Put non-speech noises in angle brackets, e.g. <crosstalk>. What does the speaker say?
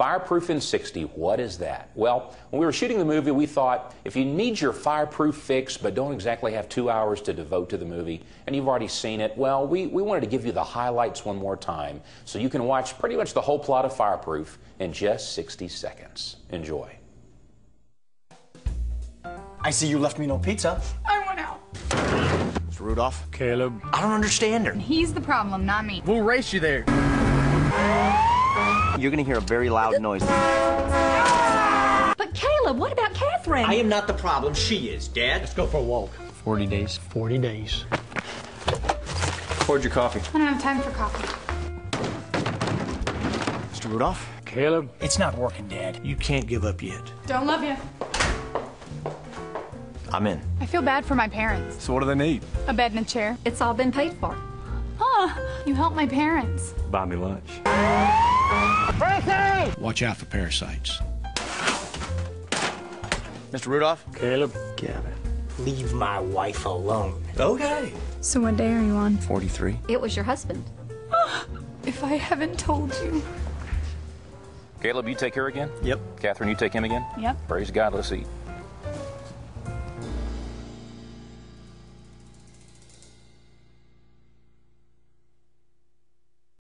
Fireproof in 60, what is that? Well, when we were shooting the movie, we thought if you need your fireproof fix but don't exactly have two hours to devote to the movie and you've already seen it, well, we, we wanted to give you the highlights one more time so you can watch pretty much the whole plot of Fireproof in just 60 seconds. Enjoy. I see you left me no pizza. I want out. It's Rudolph? Caleb. I don't understand her. He's the problem, not me. We'll race you there. You're gonna hear a very loud noise. But Caleb, what about Catherine? I am not the problem. She is, Dad. Let's go for a walk. 40 days. 40 days. Poured your coffee. I don't have time for coffee. Mr. Rudolph? Caleb. It's not working, Dad. You can't give up yet. Don't love you. I'm in. I feel bad for my parents. So what do they need? A bed and a chair. It's all been paid for. Huh? You helped my parents. Buy me lunch. Watch out for parasites. Mr. Rudolph? Caleb. Gavin. Leave my wife alone. Okay. So what day are you on? 43. It was your husband. <gasps> If I haven't told you. Caleb, you take her again? Yep. Catherine, you take him again? Yep. Praise God, let's eat.